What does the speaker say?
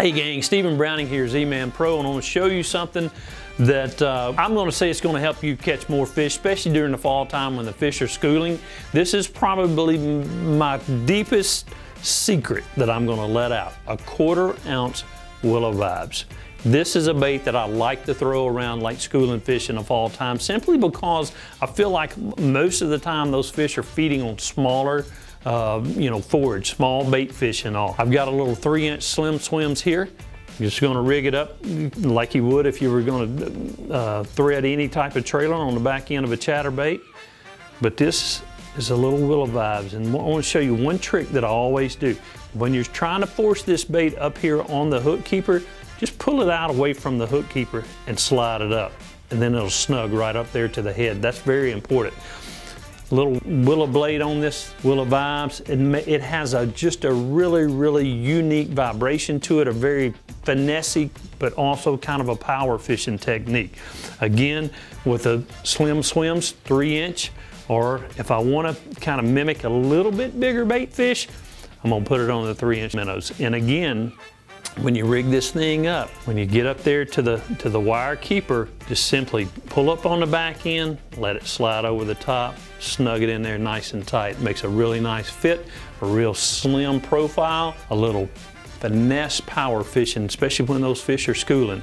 Hey gang, Stephen Browning here, Z-Man Pro, and I'm to show you something that uh, I'm going to say it's going to help you catch more fish, especially during the fall time when the fish are schooling. This is probably my deepest secret that I'm going to let out, a quarter ounce WillowVibes. This is a bait that I like to throw around lake schooling fish in the fall time simply because I feel like most of the time those fish are feeding on smaller uh, you know, forage, small bait fish and all. I've got a little three inch Slim SwimZ here. You're just gonna rig it up like you would if you were gonna uh, thread any type of trailer on the back end of a chatterbait. But this is a little WillowVibes and I wanna show you one trick that I always do. When you're trying to force this bait up here on the hook keeper, just pull it out away from the hook keeper and slide it up. And then it'll snug right up there to the head. That's very important little willow blade on this WillowVibes. It, it has a just a really really unique vibration to it a very finessey but also kind of a power fishing technique. Again with a Slim SwimZ three inch or if I want to kind of mimic a little bit bigger bait fish I'm gonna put it on the three inch MinnowZ. And again when you rig this thing up, when you get up there to the, to the wire keeper, just simply pull up on the back end, let it slide over the top, snug it in there nice and tight. Makes a really nice fit, a real slim profile, a little finesse power fishing, especially when those fish are schooling.